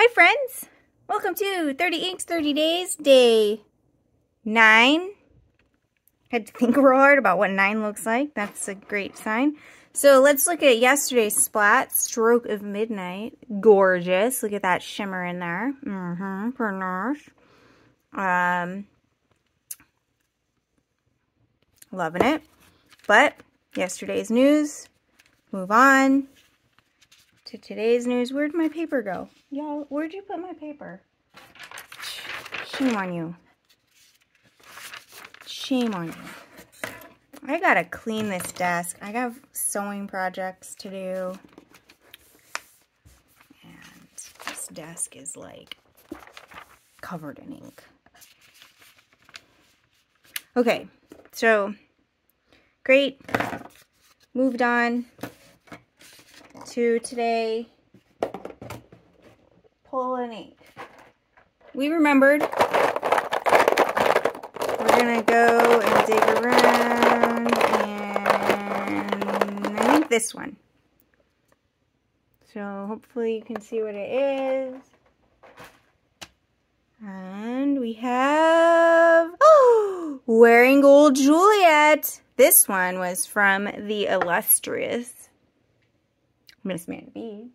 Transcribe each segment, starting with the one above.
Hi friends! Welcome to 30 Inks 30 Days, day 9. Had to think real hard about what 9 looks like. That's a great sign. So let's look at yesterday's splat, Stroke of Midnight. Gorgeous. Look at that shimmer in there. Mm-hmm. Pretty nice. Um, loving it. But yesterday's news. Move on to today's news. Where'd my paper go? Y'all, where'd you put my paper? Shame on you. Shame on you. I gotta clean this desk. I got sewing projects to do. And this desk is like covered in ink. Okay, so great. Moved on to today. Pull an ink. We remembered. We're gonna go and dig around and I think this one. So hopefully you can see what it is. And we have oh, Wearingeul Juliet. This one was from the illustrious Miss Man B.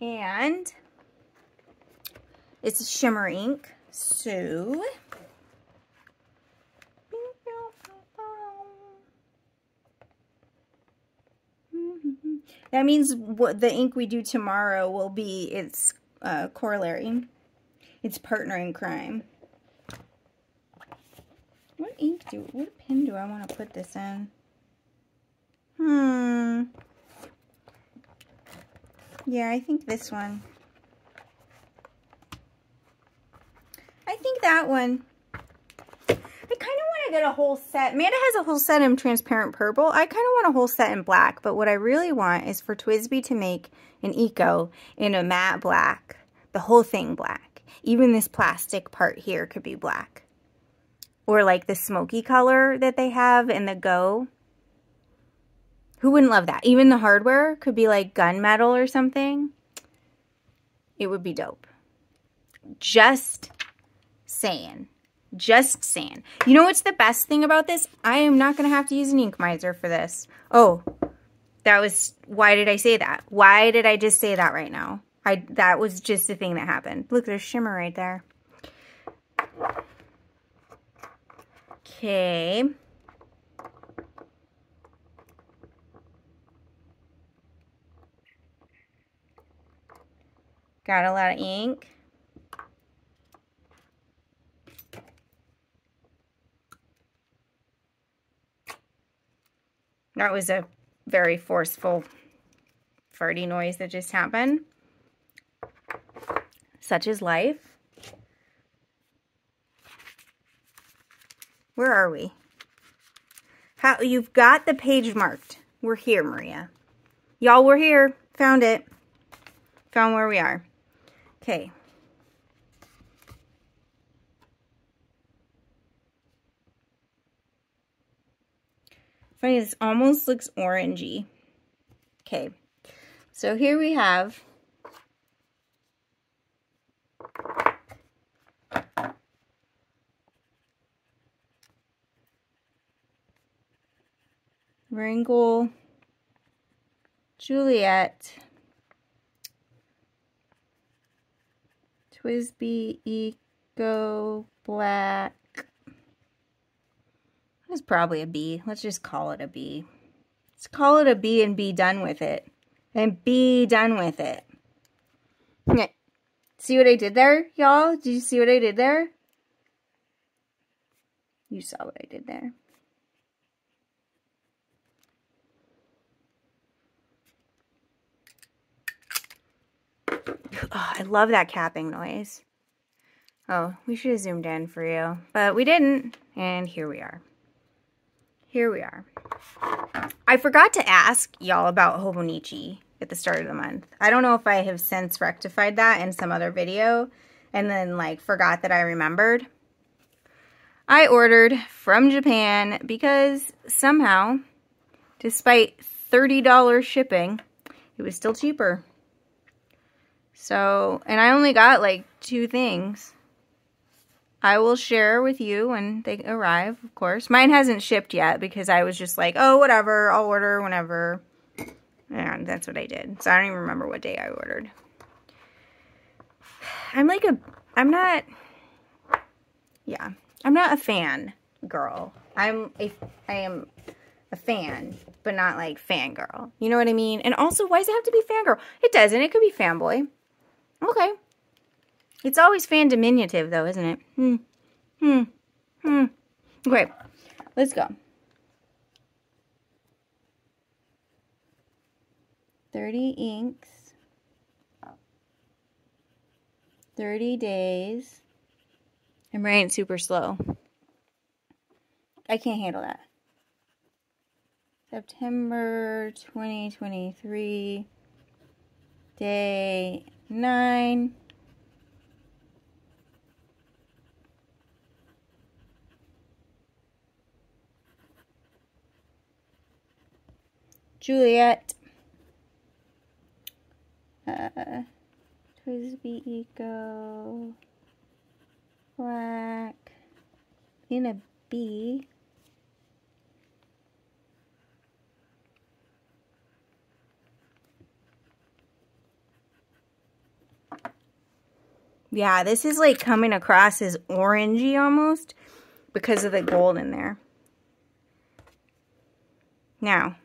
And it's a shimmer ink. So that means what the ink we do tomorrow will be its uh, corollary, its partner in crime. What ink do, what pen do I want to put this in? Hmm. Yeah, I think this one. I think that one. I kind of want to get a whole set. Amanda has a whole set in transparent purple. I kind of want a whole set in black, but what I really want is for TWSBI to make an eco in a matte black. The whole thing black. Even this plastic part here could be black. Or like the smoky color that they have in the Go. Who wouldn't love that? Even the hardware could be like gunmetal or something. It would be dope. Just saying. Just saying. You know what's the best thing about this? I am not going to have to use an ink miser for this. Oh, that was, why did I say that? Why did I just say that right now? I That was just a thing that happened. Look, there's shimmer right there. Okay. Got a lot of ink. That was a very forceful farty noise that just happened. Such is life. Where are we? How You've got the page marked. We're here, Maria. Y'all, we're here. Found it. Found where we are. Okay. Funny, this almost looks orangey. Okay, so here we have Wearingeul Juliet TWSBI Eco Black. It's probably a B. Let's just call it a B. Let's call it a B and be done with it. And be done with it. See what I did there, y'all? Did you see what I did there? You saw what I did there. Oh, I love that capping noise. Oh, we should have zoomed in for you, but we didn't, and here we are. Here we are. I forgot to ask y'all about Hobonichi at the start of the month. I don't know if I have since rectified that in some other video and then like forgot that I remembered. I ordered from Japan because somehow, despite $30 shipping, it was still cheaper So, and I only got like two things. I will share with you when they arrive, of course. Mine hasn't shipped yet because I was just like, oh, whatever, I'll order whenever. And that's what I did. So I don't even remember what day I ordered. I'm like a, I'm not, yeah, I'm not a fan girl. I'm a, I am a fan, but not like fangirl. You know what I mean? And also, why does it have to be fangirl? It doesn't. It could be fanboy. Okay. It's always fan diminutive, though, isn't it? Hmm. Hmm. Hmm. Okay. Let's go. 30 inks. 30 days. I'm writing super slow. I can't handle that. September 2023, day 9. Juliet. Uh, TWSBI Eco. Black. In a B. Yeah, this is like coming across as orangey almost because of the gold in there. Now,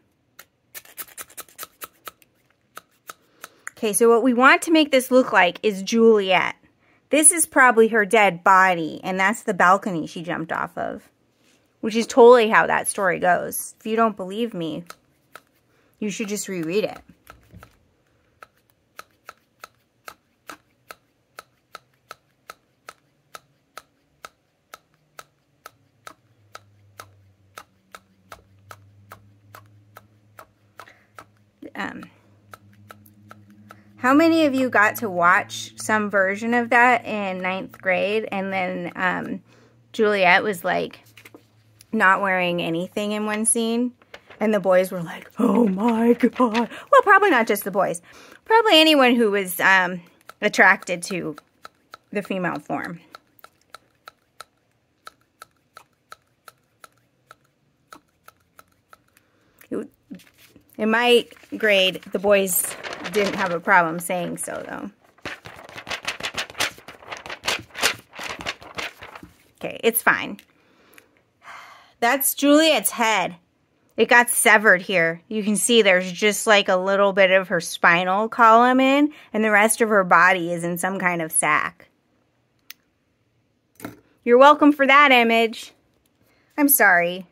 okay, so what we want to make this look like is Juliet. This is probably her dead body, and that's the balcony she jumped off of, which is totally how that story goes. If you don't believe me, you should just reread it. Um, how many of you got to watch some version of that in ninth grade and then um, Juliet was like not wearing anything in one scene and the boys were like, oh my god. Well, probably not just the boys. Probably anyone who was um, attracted to the female form. In my grade, the boys didn't have a problem saying so, though. Okay, it's fine. That's Juliet's head. It got severed here. You can see there's just like a little bit of her spinal column in, and the rest of her body is in some kind of sack. You're welcome for that image. I'm sorry.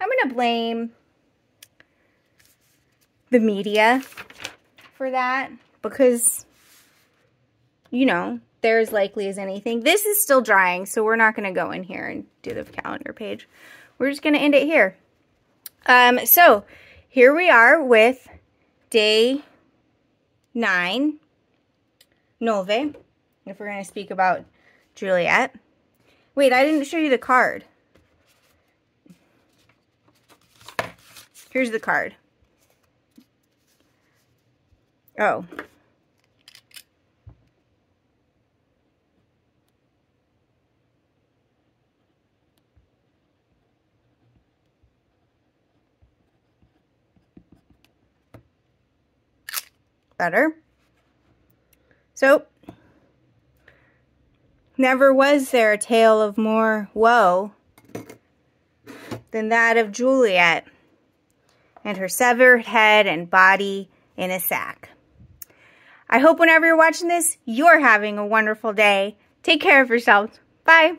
I'm going to blame the media for that because, you know, they're as likely as anything. This is still drying, so we're not going to go in here and do the calendar page. We're just going to end it here. Um, so, here we are with day 9, Nove, if we're going to speak about Juliet. Wait, I didn't show you the card. Here's the card. Oh. Better. So, never was there a tale of more woe than that of Juliet and her severed head and body in a sack. I hope whenever you're watching this, you're having a wonderful day. Take care of yourselves. Bye.